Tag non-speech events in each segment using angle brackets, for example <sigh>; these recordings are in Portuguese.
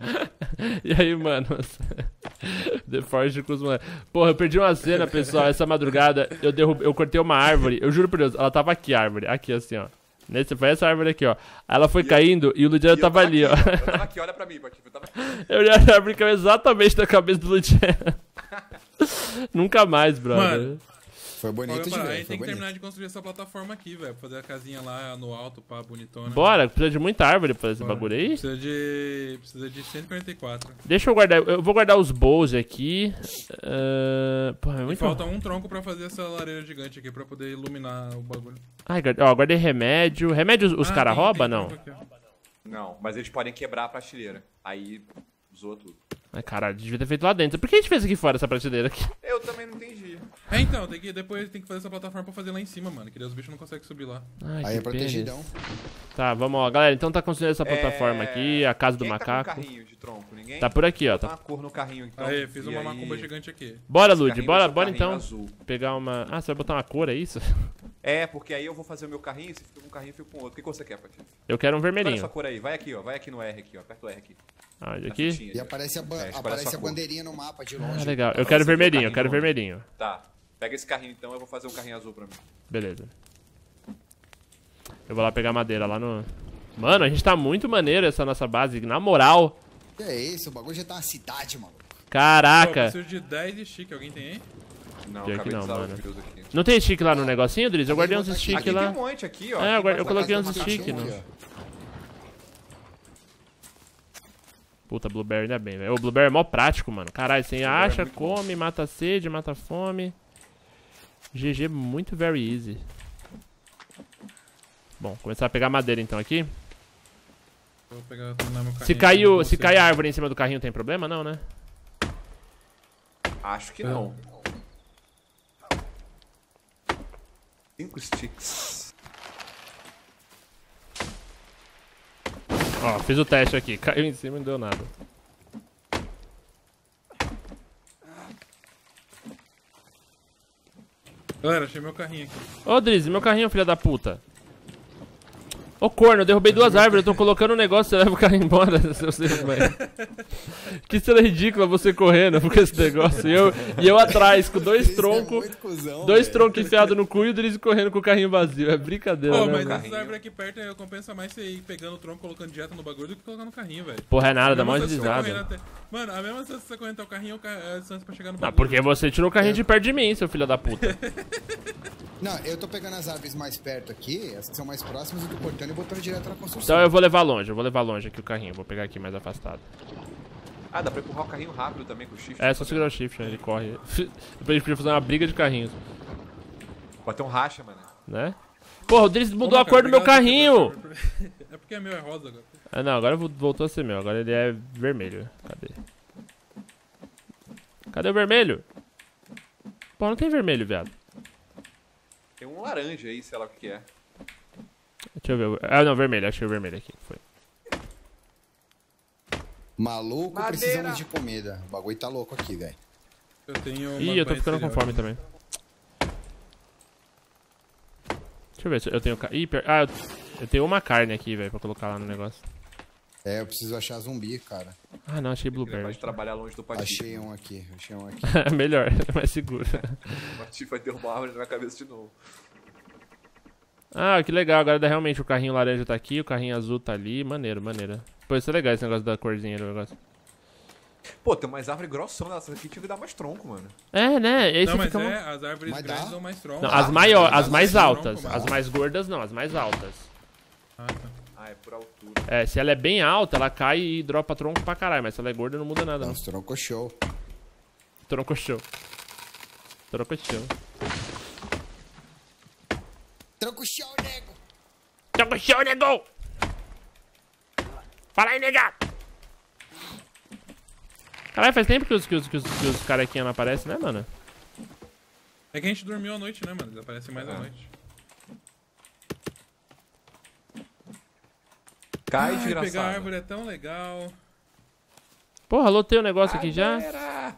<laughs> e aí, mano? <laughs> The Forest com os moleques. Porra, eu perdi uma cena, pessoal, essa madrugada. Eu, derrubei, eu cortei uma árvore. Eu juro por Deus, ela tava aqui, a árvore. Aqui, assim, ó. Nesse, foi essa árvore aqui, ó. Ela foi E eu- caindo e o Ludiano E eu tava ali, aqui, ó. Eu tava <laughs> aqui, olha pra mim, Patife. Eu tava aqui. Eu olhei a árvore caiu exatamente na cabeça do Ludiano. Nunca mais, brother. Mano, Foi bonito de a ver, gente tem que terminar de construir essa plataforma aqui, velho. Fazer a casinha lá no alto, pá, bonitona. Bora, precisa de muita árvore pra esse Bora. bagulho aí. Precisa de. Precisa de 144. Deixa eu guardar. Eu vou guardar os bowls aqui. Porra, é E muito. falta um tronco pra fazer essa lareira gigante aqui pra poder iluminar o bagulho. Ai, guarda- ó, guardei remédio. Remédio os Ah, caras roubam, não? aqui. Não, mas eles podem quebrar a prateleira. Aí zoou tudo. Ai, caralho, devia ter feito lá dentro. Por que a gente fez aqui fora essa prateleira aqui? Eu também não entendi. É, então, tem que, depois tem que fazer essa plataforma pra fazer lá em cima, mano. Que daí os bichos não conseguem subir lá. Ai, Aí é protegidão. pênis. Tá, vamos, ó. Galera, então tá construindo essa plataforma É, aqui, a casa do Quem macaco. Tá com carrinho de tronco? Ninguém? Tá por aqui, ó. Tá... uma cor no carrinho, então. Aí, fiz E uma aí- macumba gigante aqui. Bora, Lud, bora, ser bora então. azul. Pegar uma. Ah, você vai botar uma cor, é isso? <laughs> É, porque aí eu vou fazer o meu carrinho, você fica com um carrinho e fica com outro. O que que você quer, Patife? Eu quero um Olha essa vermelhinho. cor aí, vai aqui, ó. Vai aqui no R aqui, ó. Aperta o R aqui. Ah, aqui. fitinha E aparece a, ba- É, aparece a bandeirinha no mapa de Ah, longe. legal. Eu quero vermelhinho, eu quero vermelhinho. Tá. Pega esse carrinho então, eu vou fazer um carrinho azul pra mim. Beleza. Eu vou lá pegar madeira lá no. Mano, a gente tá muito maneiro essa nossa base, na moral. Que é isso? O bagulho já tá uma cidade, mano. Pô, Caraca. preciso de 10 stick, alguém tem aí? Não, Pior acabei que de não, usar mano. aqui. Não tem stick lá no negocinho, Driz? Eu guardei uns Aqui stick Aqui lá. tem um monte aqui, ó. É, Aqui eu guarda- eu coloquei uns stick, né? Puta, Blueberry ainda bem, velho. O Blueberry é mó prático, mano. Caralho, você Blueberry é acha, bom. come, mata sede, mata fome. GG muito very easy. Bom, começar a pegar madeira então aqui. Vou pegar, terminar meu carrinho. Se caiu, não se cair a árvore em cima do carrinho, tem problema? Não, né? Acho que não. Cinco sticks. Ó, fiz o teste aqui. Caiu em cima e não deu nada. Galera, achei meu carrinho aqui. Ô, Drizzy, meu carrinho, filha da puta. Ô, corno, eu derrubei duas árvores, eu tô colocando um negócio, você leva o carro embora. <laughs> Que cena ridícula você correndo com esse negócio. E eu, e eu atrás, com dois é troncos, dois troncos enfiados no cu e o Drizzy correndo com o carrinho vazio. É brincadeira, Pô, né, mas essas árvores aqui perto eh, compensa mais você ir pegando o tronco, colocando dieta no bagulho do que colocar no carrinho, velho. Porra, é nada, dá correndo deslizada. até- Mano, a mesma distância que você correndo até o carrinho é a distância pra chegar no Ah, bagulho. porque você tirou o carrinho de perto de mim, seu filho da puta. <laughs> Não, eu tô pegando as árvores mais perto aqui, as que são mais próximas, eu tô cortando botando direto na construção. Então eu vou levar longe, eu vou levar longe aqui o carrinho. Vou pegar aqui mais afastado. Ah, dá pra empurrar o carrinho rápido também com o shift. É, só segurar o shift, né? ele corre. <laughs> Depois a gente podia fazer uma briga de carrinhos, Pode ter um racha, mano. né? Porra, o Drizzy mudou Ô, a cor do meu carrinho! <laughs> É porque é meu, é rosa agora. Ah, não, agora vo- voltou a ser meu. Agora ele é vermelho. Cadê? Cadê o vermelho? Pô, não tem vermelho, viado. Tem um laranja aí, sei lá o que é. Deixa eu ver. Ah, não, vermelho. Achei o vermelho aqui. Foi. Maluco, Madeira. precisamos de comida. O bagulho tá louco aqui, velho. Eu tenho Ih, eu tô ficando com fome também. Deixa eu ver se eu tenho... Ih, pior- Ah, eu, eu tenho uma carne aqui, velho, pra colocar lá no negócio. É, eu preciso achar zumbi, cara. Ah, não, achei blueberry. trabalhar longe do Patife. Achei um aqui, achei um aqui. <laughs> Melhor, é <laughs> mais seguro. O Patife vai derrubar a árvore na minha cabeça de novo. Ah, que legal. Agora dá realmente o carrinho laranja tá aqui, o carrinho azul tá ali. Maneiro, maneiro. Pô, isso é legal esse negócio da corzinha do negócio. Pô, tem umas árvores grossão nessas aqui, tinha que dar mais tronco, mano. É, né? Esse Não, mas fica... é, as árvores Mas dá? grandes dão mais tronco. Não, as maiores, as dá mais altas. tronco, As mais gordas não, as mais altas. Ah, tá. Ah, é por altura. É, se ela é bem alta, ela cai e dropa tronco pra caralho. Mas se ela é gorda, não muda nada. Dá Não. uns troncos show. Tronco show. Tronco show. Tronco show, nego! Tronco show, nego! Fala aí, nega! Caralho, faz tempo que os, que os, que os, que os carequinha não aparecem, né, mano? É que a gente dormiu à noite, né, mano? Eles aparecem mais Ah. à noite. Cai, Ai, desgraçado. pegar árvore é tão legal. Porra, lotei o negócio aqui já. Galera!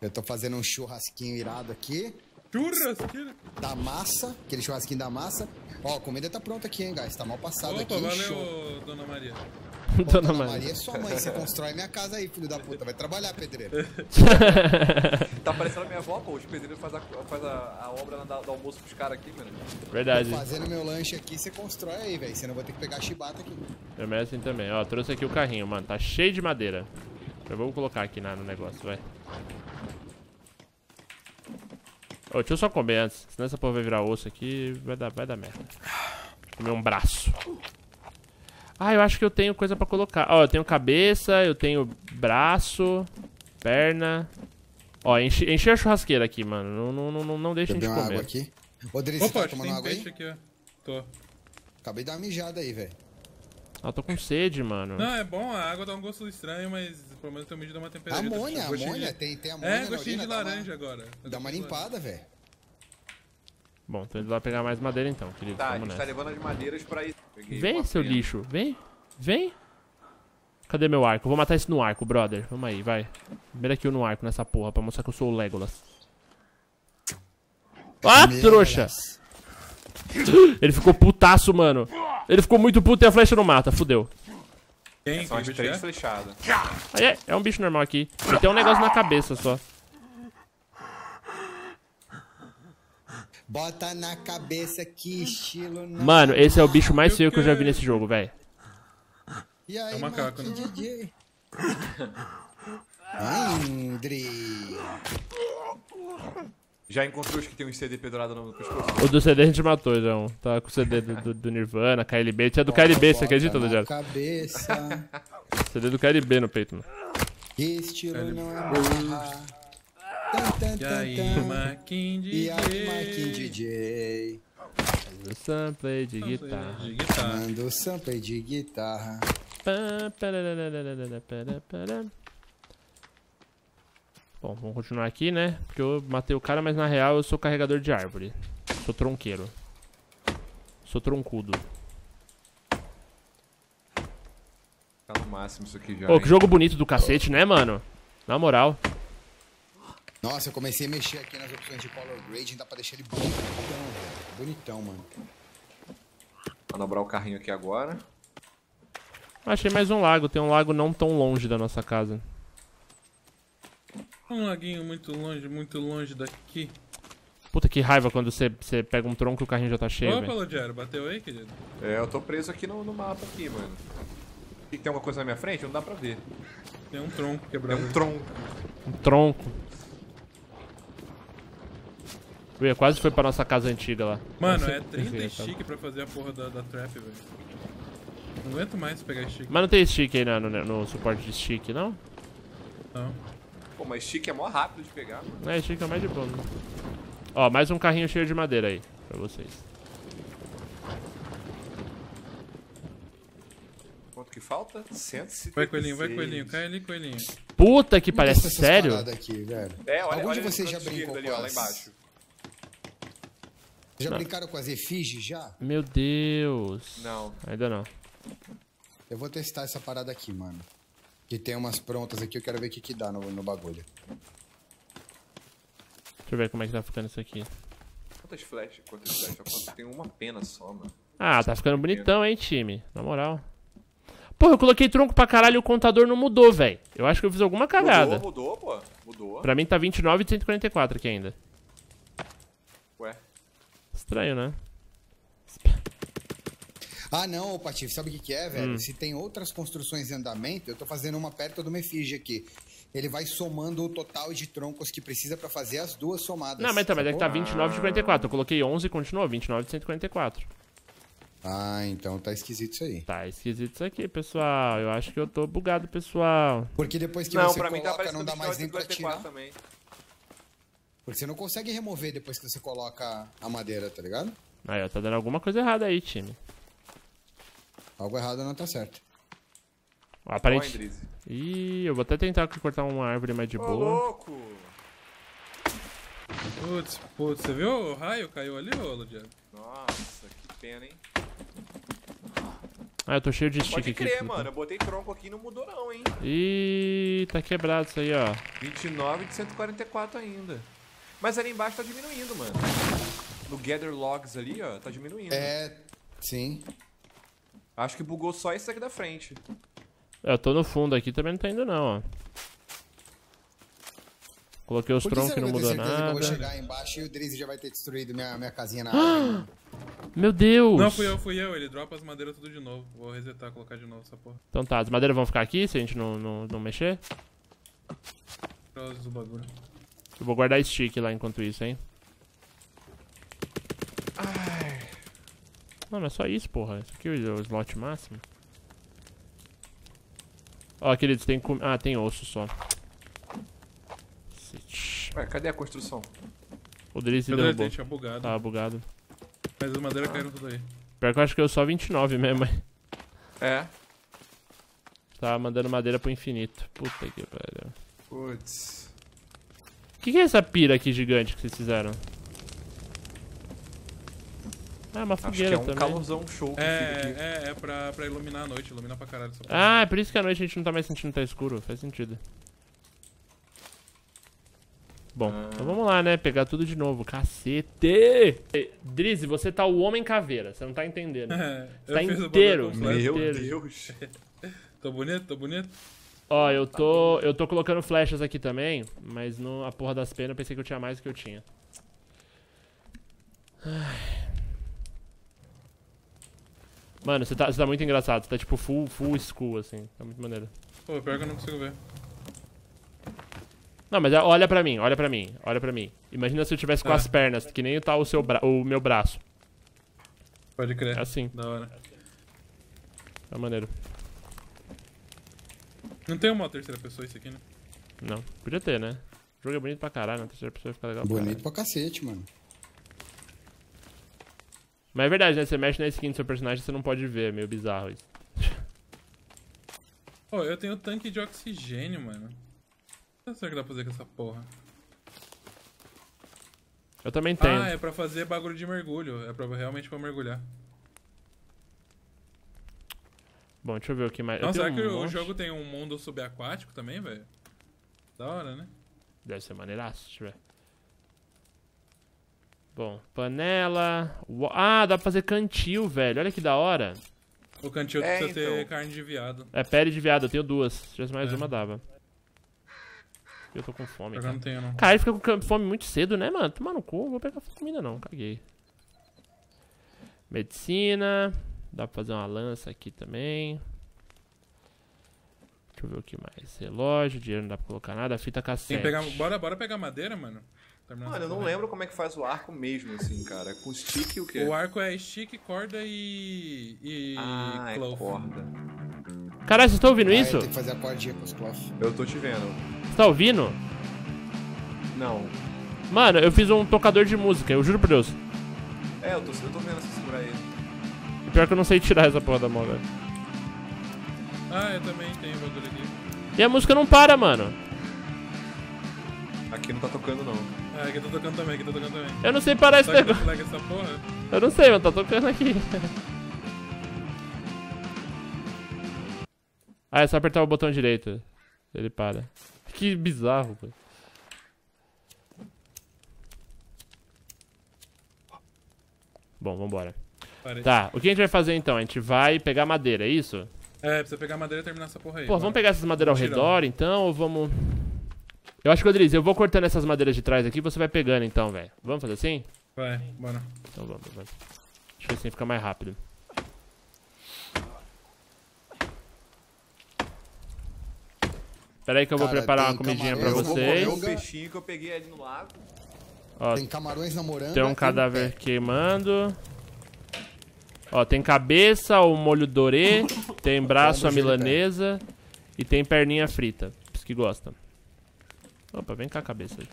Eu tô fazendo um churrasquinho irado aqui. Churrasqueira. da massa, aquele churrasquinho da massa. Ó, a comida tá pronta aqui, hein, guys. Tá mal passada Opa, aqui. show. valeu, dona Maria. Pô, <laughs> Dona Dona Maria. Maria é sua mãe, você constrói minha casa aí, filho da puta. Vai trabalhar, pedreiro. <laughs> Tá parecendo a minha avó, pô. Os pedreiros fazem a, faz a, a obra da- do almoço pros caras aqui, mano. Verdade. Fazendo meu lanche aqui, você constrói aí, velho. Senão eu vou ter que pegar a chibata aqui. Eu assim também. Ó, trouxe aqui o carrinho, mano. Tá cheio de madeira. Eu vou colocar aqui na, no negócio, vai. Ô, deixa eu só comer antes. Senão essa porra vai virar osso aqui. Vai dar, vai dar merda. Comer um braço. Ah, eu acho que eu tenho coisa pra colocar. Ó, eu tenho cabeça, eu tenho braço, perna. Ó, enche, enche a churrasqueira aqui, mano. Não, não, não, não, não deixa a gente uma água comer. aqui. Ô, Dri, você Opa, tá tomando tem água aí? aqui, ó. Tô. Acabei de dar uma mijada aí, velho. Ah, tô com sede, mano. Não, é bom, a água dá um gosto estranho, mas pelo menos tem um vídeo dá uma temperatura. Amônia, amônia. de- Tem, tem amônia É, gostinho de dá uma- laranja agora. Dá uma laranja. limpada, velho. Bom, tô indo lá pegar mais madeira então, querido. Tá, a Vamos gente tá levando as madeiras pra ir. Peguei Vem, seu pena. lixo. Vem. Vem. Cadê meu arco? Vou matar esse no arco, brother. Vamos aí, vai. Primeiro aqui no arco nessa porra, pra mostrar que eu sou o Legolas. Ah, Meu trouxa! Deus. <laughs> Ele ficou putaço, mano. Ele ficou muito puto e a flecha não mata. Fudeu. Quem? São Que as bicho três é? flechadas. Aí é, é um bicho normal aqui. Ele tem um negócio na cabeça só. Bota na cabeça que estilo. não Mano, esse é o bicho mais feio que eu já vi nesse jogo, velho. E aí, É um macaco, né? DJ? <laughs> Já encontrou os que tem um CD pendurado no pescoço? O do CD a gente matou, João. Tá com o CD do, do, do Nirvana, KLB. Tinha do KLB, você acredita, Bota Dojaro? cabeça. CD do KLB no peito, mano. Que estilo não é E aí. Marquinhos DJ? E aí, Marquinhos DJ? Do sample de guitarra. De guitarra. Manda o sample de guitarra. Bom, vamos continuar aqui, né? Porque eu matei o cara, mas na real eu sou carregador de árvore. Sou tronqueiro. Sou troncudo. Tá no máximo isso aqui já. Pô, que jogo bonito do cacete, né, mano? Na moral. Nossa, eu comecei a mexer aqui nas opções de color grading, dá pra deixar ele bonitão, velho. Bonitão, mano. Manobrar o carrinho aqui agora. Achei mais um lago. Tem um lago não tão longe da nossa casa. Um laguinho muito longe, muito longe daqui. Puta que raiva quando você você pega um tronco e o carrinho já tá cheio, Opa. Lodiero, bateu aí, querido? É, eu tô preso aqui no, no mapa aqui, mano. E tem alguma coisa na minha frente? Não dá pra ver. Tem um tronco É quebrado. um tronco. Um tronco. Ui, quase foi pra nossa casa antiga lá. Mano, é 30 enfim, tá. stick pra fazer a porra da, da trap, velho. Não aguento mais pegar stick. Mas não tem stick aí no, no- no suporte de stick, não? Não. Pô, mas stick é mó rápido de pegar, mano. É, stick é mais de boa. né? Ó, mais um carrinho cheio de madeira aí, pra vocês. Quanto que falta? 156. Vai, coelhinho, vai, coelhinho. Cai ali, coelhinho. Puta que parece sério. Aqui, velho. É, olha, Algum olha de vocês já brincou ali, com ó, lá embaixo. Já Não. brincaram com as efígies já? Meu Deus. Não. Ainda não. Eu vou testar essa parada aqui, mano. Que tem umas prontas aqui, eu quero ver o que que dá no, no bagulho. Deixa eu ver como é que tá ficando isso aqui. Quantas flechas? Quantas flechas? Tem uma pena só, mano. Ah, tá ficando bonitão, hein, time. Na moral. Pô, eu coloquei tronco pra caralho e o contador não mudou, velho. Eu acho que eu fiz alguma cagada. Mudou, mudou, pô. Mudou. Pra mim tá 29 e 144 aqui ainda. Ué. Estranho, né? Ah, não, ô Patife, sabe o que, que é, velho? Se tem outras construções em andamento, eu tô fazendo uma perto do Mefige aqui. Ele vai somando o total de troncos que precisa pra fazer as duas somadas. Não, mas tá, mas é que tá sacou? 29 e 54. Eu coloquei 11 e continuou 29 e 144. Ah, então tá esquisito isso aí. Tá esquisito isso aqui, pessoal. Eu acho que eu tô bugado, pessoal. Porque depois que Não, você pra mim tá coloca, não dá mais nem pra 54 tirar. também. Porque você não consegue remover depois que você coloca a madeira, tá ligado? Aí, ó, tá dando alguma coisa errada aí, time. Algo errado não tá certo. Aparente. Endrize. Ih, eu vou até tentar aqui cortar uma árvore mais de Ô, boa. louco! Putz, putz, você viu o raio caiu ali, ô? Nossa, que pena, hein? Ah, eu tô cheio de stick Pode aqui. crer, puta. mano. Eu botei tronco aqui e não mudou não, hein? Ih, tá quebrado isso aí, ó. 29 de 144 ainda. Mas ali embaixo tá diminuindo, mano. No Gather Logs ali, ó, tá diminuindo. É, sim. Acho que bugou só esse aqui da frente. Eu tô no fundo aqui, também não tá indo não, ó. Coloquei os troncos que não mudou que eu vou nada. chegar embaixo e o Drizzy já vai ter destruído minha, minha casinha na árvore? <gasps> Meu Deus! Não, fui eu, fui eu. Ele dropa as madeiras tudo de novo. Vou resetar, colocar de novo essa porra. Então tá, as madeiras vão ficar aqui se a gente não, não, não mexer? Do bagulho. Eu vou guardar stick lá enquanto isso, hein? Não, não é só isso, porra. Isso aqui é o slot máximo. Ó, queridos, tem com... Ah, tem osso só. Ué, cadê a construção? O Drizzy derrubou. tinha bugado. Tava bugado. Mas as madeiras caíram tudo aí. Pior que eu acho que eu só 29 mesmo, hein? É. Tava mandando madeira pro infinito. Puta que pariu. Putz. O que, que é essa pira aqui gigante que vocês fizeram? Ah, uma Acho que fogueira é um também. calorzão show aqui. É, é, é pra, pra iluminar a noite, iluminar pra caralho. Ah, é por isso que à noite a gente não tá mais sentindo que tá escuro. Faz sentido. Bom, Ah. então vamos lá, né? Pegar tudo de novo. Cacete! Drizzy, você tá o homem caveira. Você não tá entendendo. <laughs> É, Tá inteiro. flash. Meu Deus. Deus. <laughs> Tô bonito, tô bonito. Ó, eu tô, eu tô colocando flechas aqui também, mas no, a porra das penas eu pensei que eu tinha mais do que eu tinha. Ai. Mano, você tá, você tá muito engraçado. Você tá tipo full, full school, assim. Tá muito maneiro. Pô, pior que eu não consigo ver. Não, mas olha pra mim, olha pra mim, olha pra mim. Imagina se eu tivesse com Ah. as pernas, que nem tá o, seu bra o meu braço. Pode crer. É assim, Da hora. tá maneiro. Não tem uma terceira pessoa isso aqui, né? Não, podia ter, né? O jogo é bonito pra caralho, na terceira pessoa fica legal pra Bonito caralho. pra cacete, mano. Mas é verdade, né? Você mexe na skin do seu personagem, você não pode ver, é meio bizarro isso. <laughs> Pô, eu tenho tanque de oxigênio, mano. O que será que dá pra fazer com essa porra? Eu também tenho. Ah, é pra fazer bagulho de mergulho. É pra, realmente pra mergulhar. Bom, deixa eu ver o que mais. Nossa, será tenho que um o monte. jogo tem um mundo subaquático também, velho? Da hora, né? Deve ser maneiraço, ver. Bom, panela. Ah, dá pra fazer cantil, velho. Olha que da hora. O cantil É, precisa ter então. carne de viado. É pele de viado, eu tenho duas. Se tivesse mais É. uma, dava. Eu tô com fome, Agora cara. não tenho, não. Cara, ele fica com fome muito cedo, né, mano? Tomar no cu, não vou pegar comida não, caguei. Medicina. Dá pra fazer uma lança aqui também. Deixa eu ver o que mais. Relógio, dinheiro não dá pra colocar nada. Fita Tem cassete. que pegar, bora, bora pegar madeira, mano. Mano, eu não lembro como é que faz o arco mesmo, assim, cara. Com stick e o quê? O arco é stick, corda e. e. Ah, é cloth. corda. Caralho, vocês estão ouvindo Ah, isso? Tem que fazer a cordinha com os cloth. Eu tô te vendo. Você tá ouvindo? Não. Mano, eu fiz um tocador de música, eu juro por Deus. É, eu tô, eu tô vendo você segurar ele. E pior que eu não sei tirar essa porra da mão, velho. Ah, eu também tenho bagulho aqui. E a música não para, mano. Aqui não tá tocando, não. Ah, aqui eu tô tocando também, aqui tô tocando também. Eu não sei parar esse negócio. flag essa porra. Eu não sei, mas tá tocando aqui. <laughs> Ah, é só apertar o botão direito. Ele para. Que bizarro, velho. Bom, vambora. Parei. Tá, o que a gente vai fazer então? A gente vai pegar madeira, é isso? É, precisa pegar madeira e terminar essa porra aí. Pô, vamos pegar essas madeiras ao redor então ou vamos. Eu acho que, Rodrigues, eu vou cortando essas madeiras de trás aqui e você vai pegando então, velho. Vamos fazer assim? Vai, bora. Então vamos, vamos. Acho que assim fica mais rápido. Pera aí que eu vou Cara, preparar uma tem comidinha pra vou comer vocês. um peixinho que eu peguei ali no lago. Ó, Tem camarões namorando. tem um cadáver queimando. Ó, tem cabeça, o molho dorê, tem <laughs> braço, a milanesa e tem perninha frita. Os que gostam. Opa, vem cá a cabeça aí.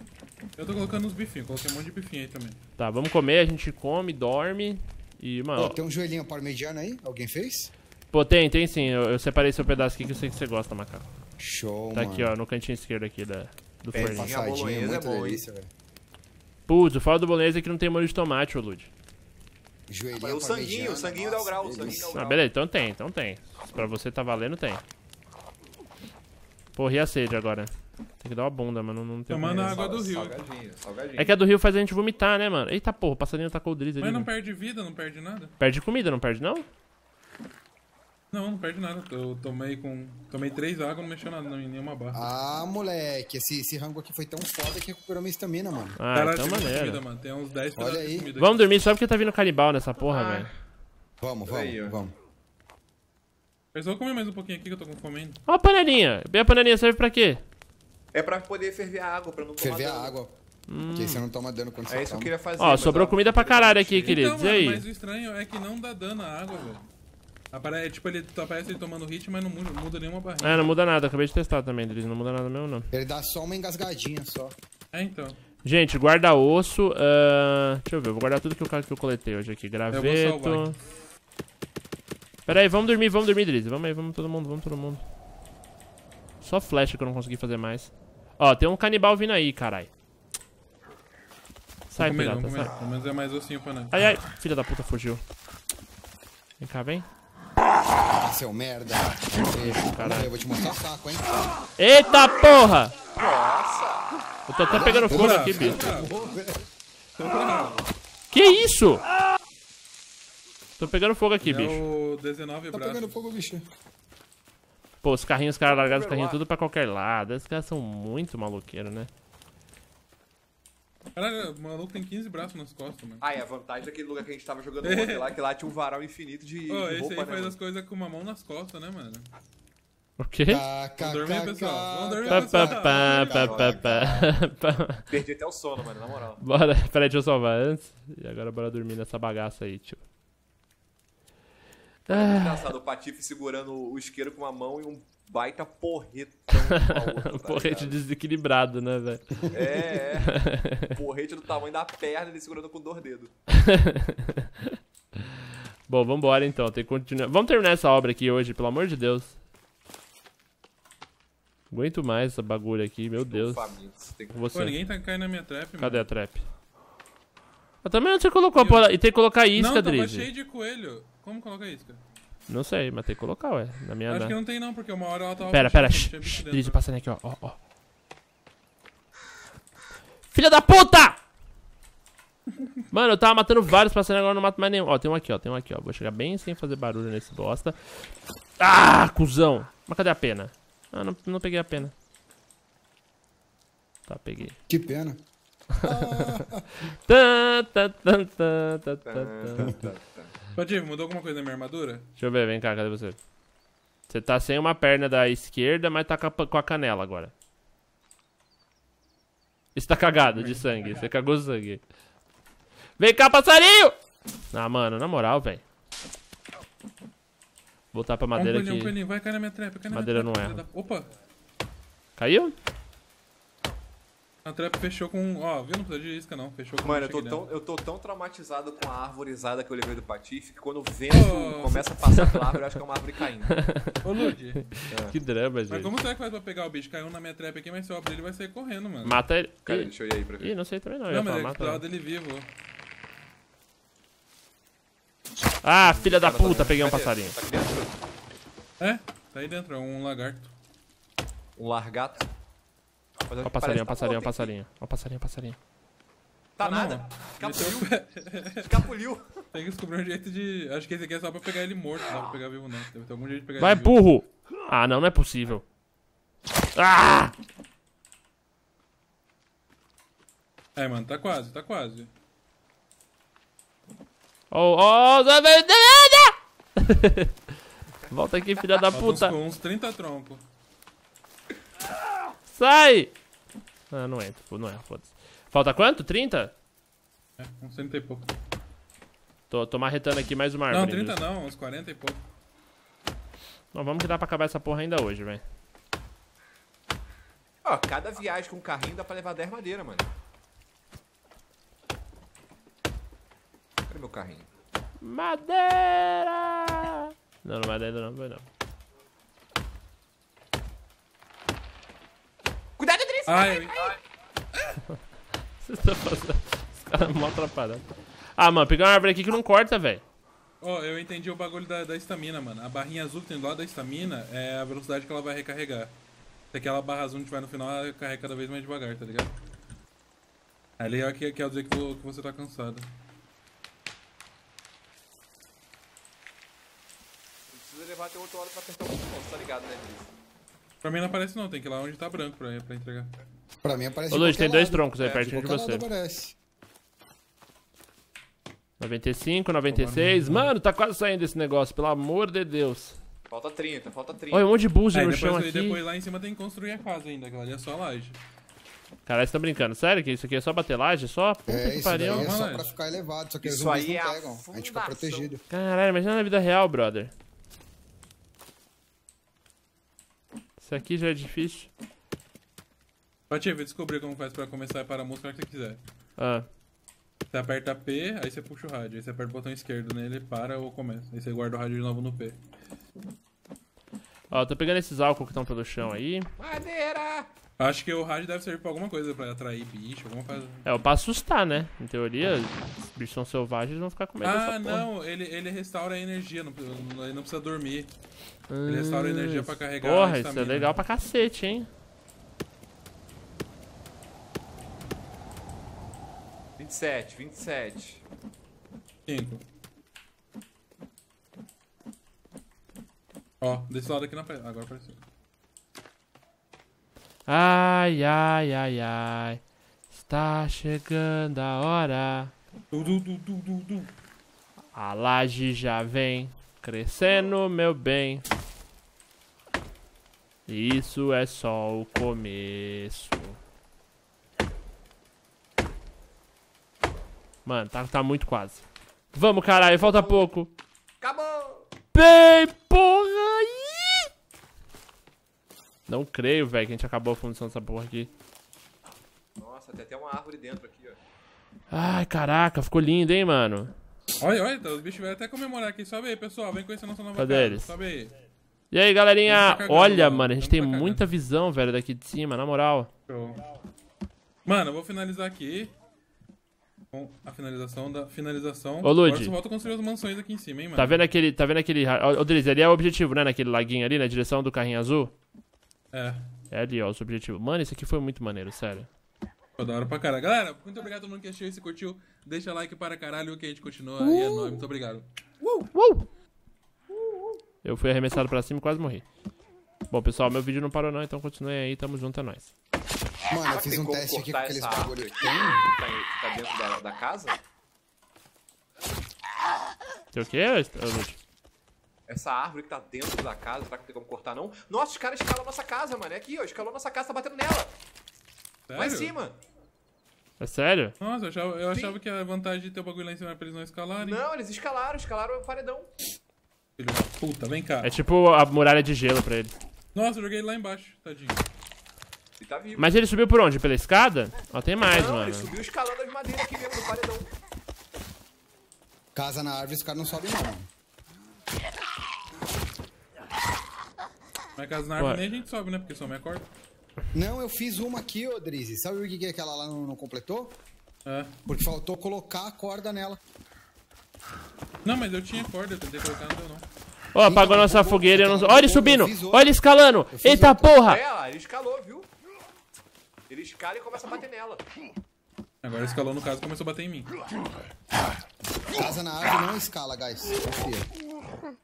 Eu tô colocando uns bifinhos, coloquei um monte de bifinho aí também. Tá, vamos comer, a gente come, dorme. E, mano, Pô, tem um joelhinho parmegiano aí? Alguém fez? pô, tem, tem sim. Eu, eu separei seu pedaço aqui que eu sei que você gosta, macaco. Show, Tá mano. aqui, ó, no cantinho esquerdo aqui da, do É, forninho. A bolonhesa muito é boa, delícia, velho. Putz, o foda do bolonhesa é que não tem molho de tomate, ô Lud. Joelhinho Mas o sanguinho, o sanguinho dá o grau, o sanguinho dá o Ah, grau. beleza, então tem, então tem. Se pra você tá valendo, tem. Porra, e a sede agora? Tem que dar uma bunda, mano. Não tem Tomando água do rio. Salgadinho, salgadinho. É que a do rio faz a gente vomitar, né, mano? Eita porra, o passarinho tacou o Drizzy ali. Mas não mano. perde vida, não perde nada. Perde comida, não perde não? Não, não perde nada. Eu tomei com. Tomei três águas, não mexeu nada, não, em nenhuma barra. Ah, moleque, esse, esse rango aqui foi tão foda que recuperou minha estamina, mano. Ah, Caralho, então tem muita maneiro. comida, mano. Tem uns 10 Olha aí. Vamos dormir só porque tá vindo canibal nessa porra, Ah. velho. Vamos, vamos, Aí, vamos. Eu só vou comer mais um pouquinho aqui que eu tô com fome ainda. Ó a panelinha. E a panelinha serve pra quê? É pra poder ferver a água, pra não tomar Ferver a dano. água. Porque aí você não toma dano quando você É isso que eu queria fazer. Ó, sobrou a- comida pra caralho aqui, queridos. Então, E mano, aí? mas o estranho é que não dá dano a água, velho. Apare... Tipo, ele aparece ele tomando hit, mas não muda, muda nenhuma barrinha. É, não muda nada. Acabei de testar também, Drizzy. Não muda nada mesmo, não. Ele dá só uma engasgadinha só. É, então. Gente, guarda-osso. ah, deixa eu ver, eu vou guardar tudo que eu, que eu coletei hoje aqui. Graveto. Pera aí, vamos dormir, vamos dormir, Drizzy. Vamos aí, vamos todo mundo, vamos todo mundo. Só flecha que eu não consegui fazer mais. Ó, tem um canibal vindo aí, carai. Sai, comer, pirata, sai. Pelo menos é mais ossinho pra nós. Ai, ai, filha da puta fugiu. Vem cá, vem. Ah, seu merda. Caralho. Eu vou te mostrar o saco, hein? Eita porra! Nossa! Eu tô até pegando fogo aqui, bicho. Que isso? Tô pegando fogo aqui, É bicho. o 19 Tá braços. pegando fogo, bicho. Pô, os carrinhos, os caras largaram os carrinhos tudo pra qualquer lado. Esses caras são muito maloqueiros, né? Caralho, o maluco tem 15 braços nas costas, mano. Ah, é a vantagem daquele lugar que a gente tava jogando ontem lá, que lá tinha um varal infinito de, Ô, de esse roupa, aí né? faz mano? as coisas com uma mão nas costas, né, mano? O quê? Vamos dormir, pessoal. Vamos dormir, pessoal. pá, pá, pá. Perdi até o sono, mano, na moral. Bora, <laughs> peraí, deixa eu salvar antes. E agora bora dormir nessa bagaça aí, tio. Engraçado, o Patife segurando o isqueiro com uma mão e um baita porretão com a outra, <laughs> tá porrete ligado? desequilibrado, né, velho? É, é. <laughs> Porrete do tamanho da perna, ele segurando com dois dedos. <laughs> Bom, vambora então, tem que continuar. Vamos terminar essa obra aqui hoje, pelo amor de Deus. Aguento mais essa bagulho aqui, meu Deus. Famintos. Tem que... Pô, Você, ninguém tá caindo na minha trap, cadê mano. a trap? Eu também onde você colocou a porra? E tem que colocar isca, Não, tava Drizzy. cheio de coelho. Como coloca isca? Não sei, mas tem que colocar, ué. Na minha. Acho na- que não tem não, porque uma hora ela tava Pera, pera. Drizzy passando aqui, ó, ó, ó. Filha da puta! Mano, eu tava matando vários passarinhos, agora eu não mato mais nenhum. Ó, tem um aqui, ó, tem um aqui, ó. Vou chegar bem sem fazer barulho nesse bosta. Ah, cuzão! Mas cadê a pena? Ah, não, não peguei a pena. Tá, peguei. Que pena. Tá, tá, tá, tá, tá, tá, tá. Ô, mudou alguma coisa na minha armadura? Deixa eu ver, vem cá, cadê você? Você tá sem uma perna da esquerda, mas tá com a, canela agora. Isso tá cagado de sangue, você cagou sangue. Vem cá, passarinho! Ah, mano, na moral, velho. Voltar pra um madeira um aqui. coelhinho, vai cair na minha trap, cai na Madeira minha não filha da- Opa, Caiu? A trap fechou com... Ó, viu? Não precisa de isca, não. Fechou com Mano, eu tô, tão, eu tô tão traumatizado com a arvorizada que eu levei do Patife que quando o vento Oh. começa a passar pela árvore, eu acho que é uma árvore caindo. <laughs> Ô, Lud, Que drama, mas gente. como será que faz pra pegar o bicho? Caiu na minha trap aqui, mas se eu abrir ele vai sair correndo, mano. Mata ele. Cara, Ih, deixa eu ir aí pra ver. Ih, não sei também não. Não, mas é ele. dele vivo. Ah, filha da Cara, tá- puta, peguei um passarinho. Tá aqui dentro? É, tá aí dentro, é um lagarto. Um largato. Mas Ó passarinho, passarinho, passarinho. Ó o passarinho, passarinho. Tá Ah, não. nada. Escapuliu. Escapuliu. <laughs> Tem que descobrir um jeito de... Acho que esse aqui é só pra pegar ele morto, não dá pra pegar vivo não. Deve ter algum jeito de pegar Vai, ele vivo. burro! Ah, não, não é possível. Ah! É, mano, tá quase, tá quase. Oh, oh, Zé Volta aqui, filha da Falta uns, puta. uns 30 troncos. Sai! Ah, não entra, pô, não é, foda-se. Falta quanto? 30? É, uns 30 e pouco. Tô, tô marretando aqui mais uma Não, árvore. 30 Nilson. não, uns 40 e pouco. Não, vamos que dá pra acabar essa porra ainda hoje, velho. Ó, cada viagem com carrinho dá pra levar 10 madeiras, mano. Cadê meu carrinho? Madeira! Não, não vai dar ainda não, vai não. Idris! Ai, <laughs> eu... Vocês estão fazendo... Os caras mó atrapalhados. Ah, mano, pegar uma árvore aqui que não corta, velho. Ó, eu entendi o bagulho da da estamina, mano. A barrinha azul que tem do lado da estamina é a velocidade que ela vai recarregar. Se aquela barra azul que vai no final, ela carrega cada vez mais devagar, tá ligado? Ali é que quer dizer que, que você tá cansado. Não precisa levar até 8 horas pra apertar o botão, tá ligado, né, Liz? Pra mim não aparece não, tem que ir lá onde tá branco pra, pra entregar. Pra mim aparece Ô, de Luiz, tem dois lado. troncos aí É, pertinho de qualquer você. aparece. 95, 96. Mano, tá quase saindo esse negócio, pelo amor de Deus. Falta 30, falta 30. Olha um monte de boost Aí no chão e aqui. depois lá em cima tem que construir a casa ainda, aquela ali é só laje. Caralho, você tá brincando? Sério que isso aqui é só bater laje? Só? Puta É, que pariu. é só Mano. pra ficar elevado, só que os Isso zumbis aí não é a pegam. A gente fica protegido. Caralho, imagina na vida real, brother. Isso aqui já é difícil. Pode ver, descobrir como faz pra começar e parar a música na hora que você quiser. Ah, Você aperta P, aí você puxa o rádio. Aí você aperta o botão esquerdo nele, para ou começa. Aí você guarda o rádio de novo no P. ó, tô pegando esses álcool que estão pelo chão aí. Madeira! Acho que o rádio deve servir pra alguma coisa, pra atrair bicho, alguma coisa. É, pra assustar, né? Em teoria, os bichos são selvagens, eles vão ficar com medo Ah, dessa porra. não, ele, ele restaura a energia, não, ele não precisa dormir. Ele restaura a energia pra carregar a Porra, isso é legal pra cacete, hein? 27, 27. 5. Ó, desse lado aqui não aparece. Agora apareceu. Ai, ai, ai, ai. Está chegando a hora. Du, du, du. A laje já vem crescendo, meu bem. Isso é só o começo. Mano, tá, tá muito quase. Vamos, caralho, falta pouco. Acabou! Bem, porra! Ih! Não creio, velho, que a gente acabou a fundição dessa porra aqui. Nossa, tem até uma árvore dentro aqui, ó. Ai, caraca, ficou lindo, hein, mano. Olha, olha, então, os bichos vão até comemorar aqui. Sobe aí, pessoal. Vem conhecer nossa nova Cadê casa. eles? Sobe aí. E aí, galerinha? Cagando, Olha, mano. mano, a gente tem cagando. muita visão, velho, daqui de cima, na moral. Show. Mano, eu vou finalizar aqui. Com a finalização da finalização. Ô, Lud. Agora só falta construir as mansões aqui em cima, hein, mano. Tá vendo aquele. Tá vendo aquele. Ô, Driz, ali é o objetivo, né? Naquele laguinho ali, na direção do carrinho azul. É. É ali, ó, o seu objetivo. Mano, isso aqui foi muito maneiro, sério. Pô, da hora pra caralho. Galera, muito obrigado a todo mundo que assistiu e se curtiu. Deixa like para caralho que a gente continua aí. É nóis. Muito obrigado. Uh! Eu fui arremessado pra cima e quase morri. Bom, pessoal, meu vídeo não parou não, então continuem aí, tamo junto, é nóis. Mano, eu fiz um teste aqui com aqueles bagulho que tem. Que tá, tá dentro da, da casa? Tem o quê, Lute? Essa árvore que tá dentro da casa, será que não tem como cortar, não? Nossa, os caras escalam nossa casa, mano. É aqui, ó. Escalou nossa casa, tá batendo nela. Sério? Lá em cima. É sério? Nossa, eu achava, eu achava que a vantagem de ter o bagulho lá em cima era pra eles não escalarem. Não, eles escalaram, escalaram o paredão. Filho da puta, vem cá. É tipo a muralha de gelo pra ele. Nossa, eu joguei ele lá embaixo, tadinho. E tá vivo. Mas ele subiu por onde? Pela escada? Ó, tem mais, não, mano. ele subiu escalando as madeiras aqui mesmo, do paredão. Casa na árvore, os caras não sobem, não. mano. Mas casa na árvore nem a gente sobe, né? Porque só me acorda. Não, eu fiz uma aqui, ô Drizzy. Sabe por que que aquela lá não, não completou? É. Porque faltou colocar a corda nela. Não, mas eu tinha corda, eu tentei colocar, não deu não. Ó, apagou Então, nossa vou- fogueira. eu não- Olha ele subindo! Olha ele escalando! Eita outra. porra! É, lá, ele escalou, viu? Ele escala e começa a bater nela. Agora escalou no caso e começou a bater em mim. Casa na árvore não escala, guys. Confia.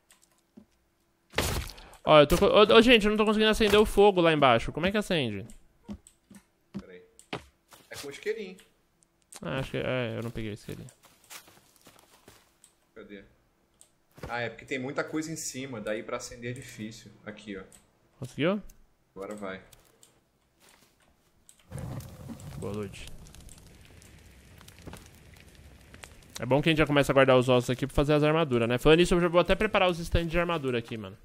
Ó, eu tô. Ô, ô, gente, eu não tô conseguindo acender o fogo lá embaixo. Como é que acende? Pera aí. É com isqueirinho. Ah, acho que. É, eu não peguei ali. Cadê? Ah, é porque tem muita coisa em cima, daí pra acender é difícil. Aqui, ó. Conseguiu? Agora vai. Boa noite. É bom que a gente já começa a guardar os ossos aqui pra fazer as armaduras, né? Falando nisso, eu já vou até preparar os stands de armadura aqui, mano.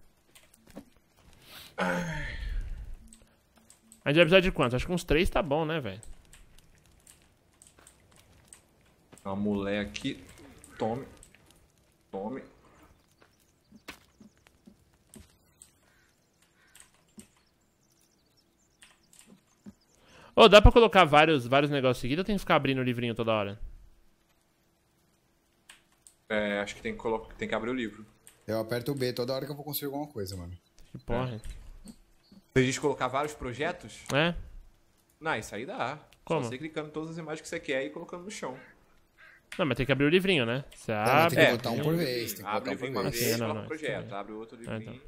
A gente vai precisar de quanto? Acho que uns três tá bom, né, velho? Uma mulher aqui. Tome. Tome. Ô, dá pra colocar vários, vários negócios seguidos ou tem que ficar abrindo o livrinho toda hora? É, acho que tem que, colocar, tem que abrir o livro. Eu aperto o B toda hora que eu vou construir alguma coisa, mano. Que porra. Se a gente colocar vários projetos, É? não, isso aí dá. Como? Só você clicando todas as imagens que você quer e colocando no chão. Não, mas tem que abrir o livrinho, né? Você Não, tem abre. que É, botar um por vez. Tem que botar Abre um o livrinho por vez. vez, Ah, não, coloca não, o projeto. Abre o outro Ah, livrinho.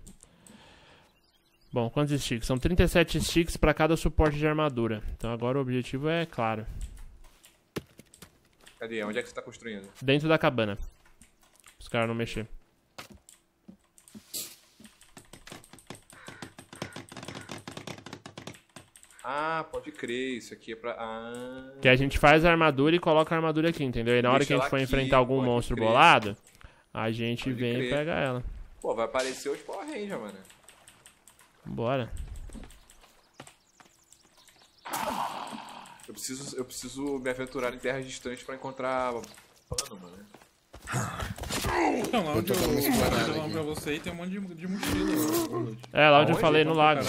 Bom, quantos sticks? São 37 sticks pra cada suporte de armadura. Então agora o objetivo é claro. Cadê? Onde é que você tá construindo? Dentro da cabana. Os caras não mexer. Ah, pode crer. Isso aqui é pra. Ah. Que a gente faz a armadura e coloca a armadura aqui, entendeu? E na hora Deixa que a gente for aqui, enfrentar algum monstro crer. bolado, a gente Pode vem e crer. pega ela. Pô, vai aparecer os Power Ranger, mano. Bora. Eu preciso, eu preciso me aventurar em terras distantes pra encontrar pano, mano. Então, lá onde eu eu aqui. pra você aí tem um monte de, de mochila. É, lá onde eu falei, no lago.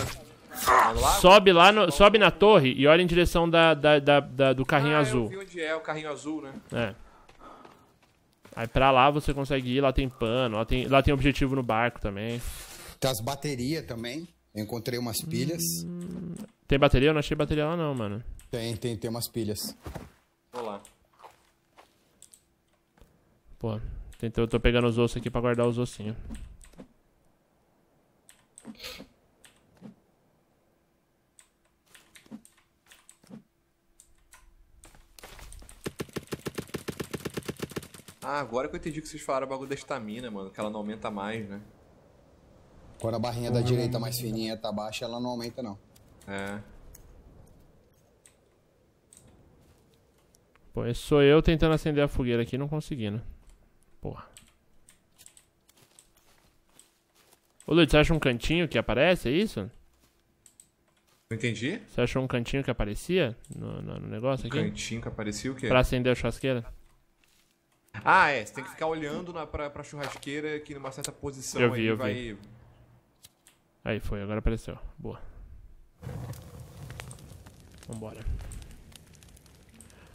Sobe lá, no- sobe na torre e olha em direção da, da- da- da- do carrinho ah, azul. Eu vi onde é o carrinho azul, né? É. Aí pra lá você consegue ir, lá tem pano, lá tem, lá tem objetivo no barco também. Tem as baterias também. Eu encontrei umas pilhas. Tem bateria? Eu não achei bateria lá não, mano. Tem, tem, tem umas pilhas. Vamos lá. Pô, eu tô pegando os ossos aqui pra guardar os ossinhos. Ah, agora que eu entendi que vocês falaram o bagulho da estamina, mano. Que ela não aumenta mais, né? Quando a barrinha da direita mais fininha tá baixa, ela não aumenta, não. É. Pô, esse sou eu tentando acender a fogueira aqui e não conseguindo. Porra. Ô Luiz, você acha um cantinho que aparece, é isso? Não entendi? Você achou um cantinho que aparecia no, no- no negócio aqui? Cantinho que aparecia o quê? Pra acender a churrasqueira? Ah, é. Você tem que ficar olhando na, pra, pra churrasqueira aqui numa certa posição Eu vi, aí eu vai. Aí foi, agora apareceu. Boa. Vambora.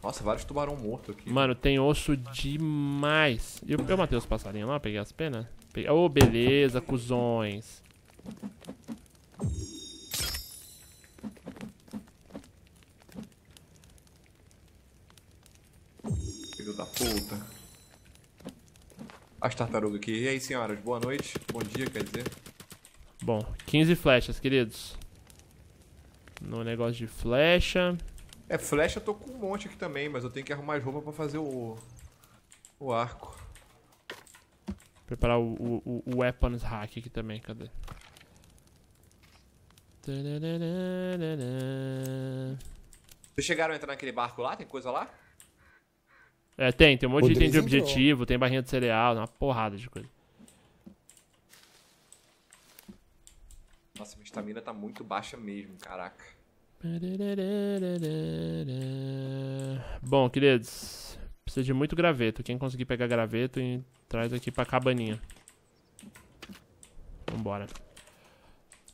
Nossa, vários tubarão morto aqui. Mano, tem osso demais. Eu, eu matei os passarinhos lá, peguei as penas. Peguei... Ô, beleza, cuzões. Filho da puta. As tartarugas aqui. E aí, senhoras, boa noite. Bom dia, quer dizer. Bom, 15 flechas, queridos. No negócio de flecha. É, flecha eu tô com um monte aqui também, mas eu tenho que arrumar as roupas pra fazer o. O arco. Preparar o, o, o- o weapons hack aqui também, cadê? Vocês chegaram a entrar naquele barco lá? Tem coisa lá? É, tem, tem um monte de item de objetivo, tem barrinha de cereal, uma porrada de coisa. Nossa, minha estamina tá muito baixa mesmo, caraca. Bom, queridos, precisa de muito graveto. Quem conseguir pegar graveto, traz aqui pra cabaninha. Vambora.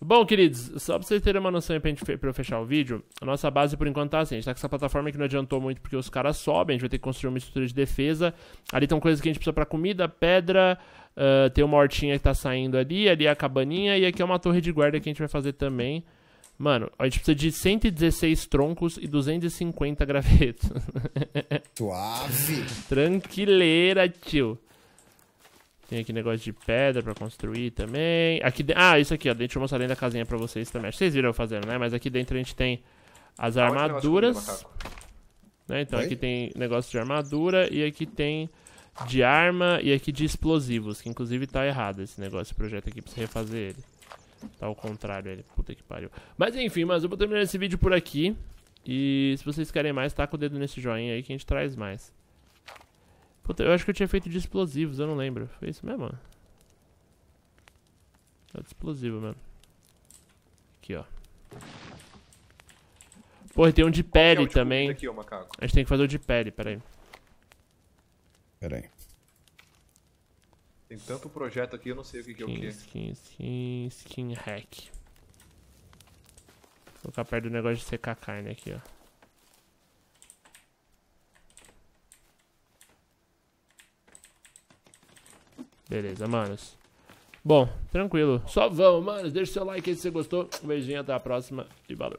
Bom, queridos, só pra vocês terem uma noção aí pra, gente, pra eu fechar o vídeo, a nossa base por enquanto tá assim. A gente tá com essa plataforma que não adiantou muito porque os caras sobem, a gente vai ter que construir uma estrutura de defesa. Ali estão coisas que a gente precisa pra comida, pedra, ah, tem uma hortinha que tá saindo ali, ali é a cabaninha e aqui é uma torre de guarda que a gente vai fazer também. Mano, a gente precisa de 116 troncos e 250 gravetos. <laughs> Suave. Tranquileira, tio. Tem aqui negócio de pedra pra construir também. Aqui de... Ah, isso aqui, ó. Deixa eu mostrar dentro da casinha pra vocês também. Acho que vocês viram eu fazendo, né? Mas aqui dentro a gente tem as comida, armaduras. Né? Então Oi? aqui tem negócio de armadura e aqui tem de arma e aqui de explosivos. Que inclusive tá errado esse negócio, esse projeto aqui. Precisa refazer ele. Tá ao contrário ele. Puta que pariu. Mas enfim, mas eu vou terminar esse vídeo por aqui. E se vocês querem mais, taca o dedo nesse joinha aí que a gente traz mais. Puta, eu acho que eu tinha feito de explosivos, eu não lembro. Foi isso mesmo? É de explosivo mesmo. Aqui, ó. Porra, e tem um de é o pele comida também. Aqui. A gente tem que fazer o de pele, peraí. Pera aí. Tem tanto projeto aqui, eu não sei o que, que é o Skin, que. skin, skin, skin hack. Vou colocar perto do negócio de secar carne aqui, ó. Beleza, manos. Bom, tranquilo. Só vamos, mano. Deixa o seu like aí se você gostou. Um beijinho, até a próxima e valeu.